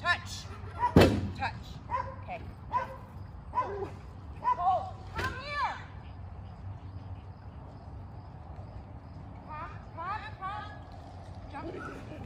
Touch. Touch. Okay. Hold. Come here. Come, come, come. Jump.